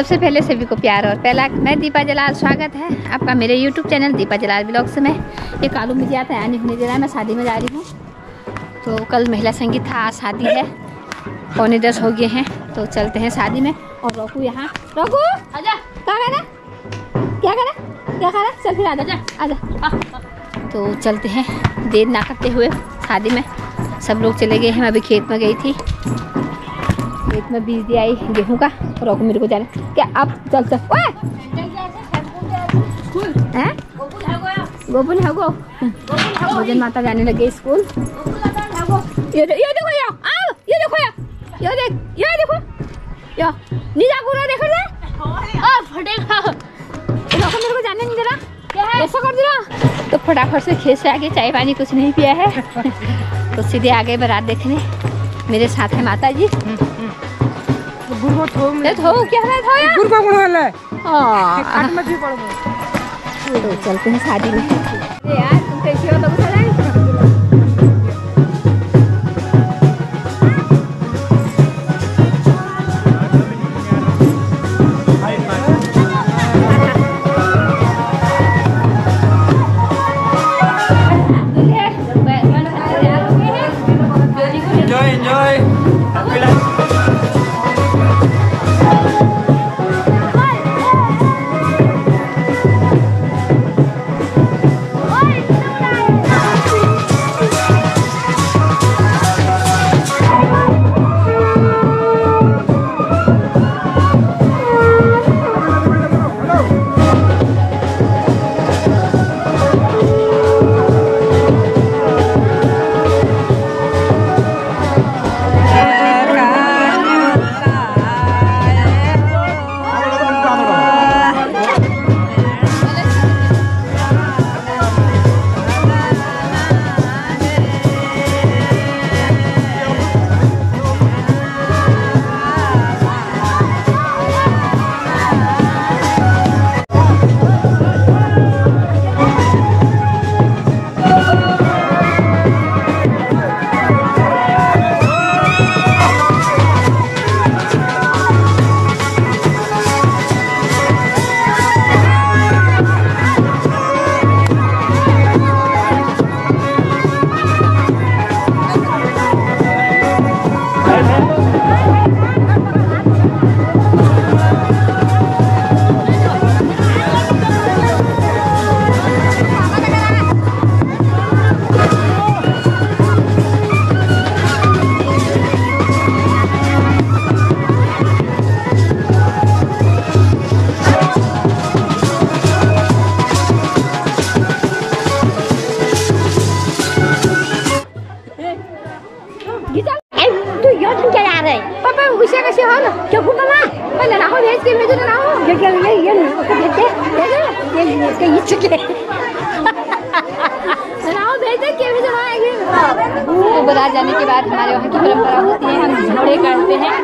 सबसे पहले सभी को प्यार और पहला, मैं दीपा जलाल, स्वागत है आपका मेरे YouTube channel Deepa Jalal blogs में। ये कालू मुझे आता है, आने होने मैं शादी में जा रही हूँ। तो कल महिला संगीत था, आज शादी है, पौने दस हो गए हैं तो चलते हैं शादी में। और रोकू यहाँ। रोकू आजा, क्या क्या करा क्या करा चल फिर आजा आजा। तो चलते हैं, देर ना करते हुए शादी में। सब लोग चले गए हैं, मैं अभी खेत में गई थी। खेत में बीज दिया आई गेहूँ का रोको मेरे को जाना। क्या अब चल चल। ओए! हैं? गोकुल है गो। भोजन माता जाने लगे स्कूल। ये देखो यो। आओ ये देखो यो। ये देख ये देखो। यो नीचा पूरा देखो ना। आ फटेगा। देखो मेरे को जाने नहीं दे है? ऐसा कर दिया तो फटाफट से खेत से आगे चाय पानी कुछ नहीं पिया है। तो सीधे आगे बारात देखने। मेरे साथ है माता जी क्या चलते हैं शादी में यार तुम कैसे हो तो तू यो क्या यार है पापा उसे कैसे हो ना क्यों घूम ना पहले ना हो भेज के भेजो ना हो ये क्या ये ये को भेज दे दे दे ये इसके ये चुके ना भेज दे के भेजो ना एक तो बारात जाने के बाद हमारे वहाँ की परंपरा होती है हम घोड़े करते हैं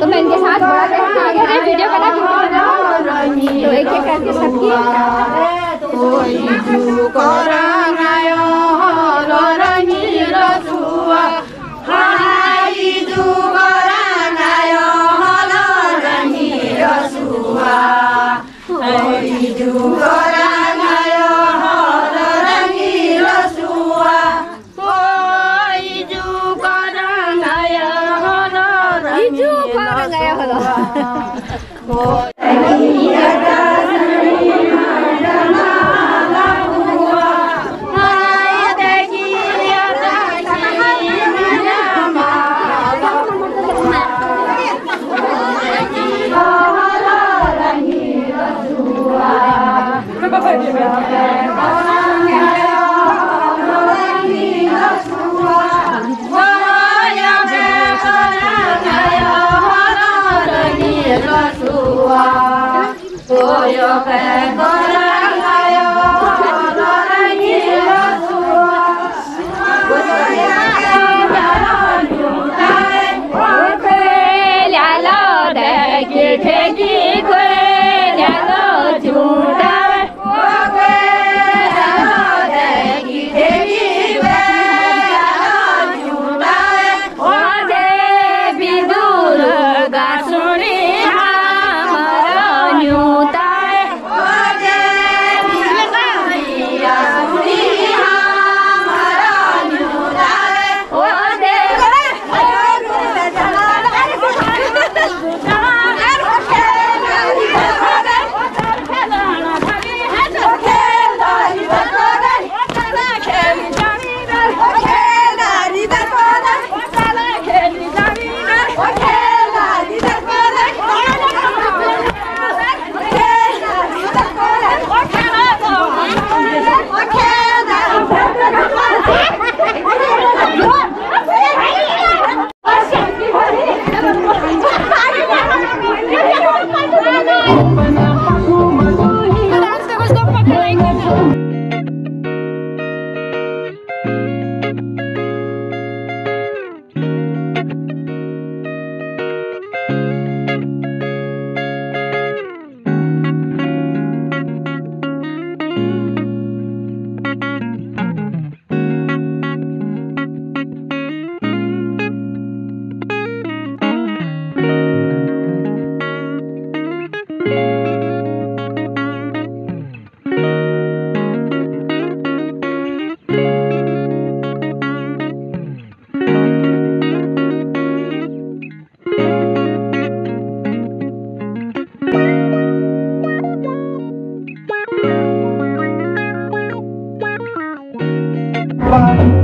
तो मैं इनके साथ आगे वीडियो बना तो एक एक करके सबकी 新潟 Nowego Bye.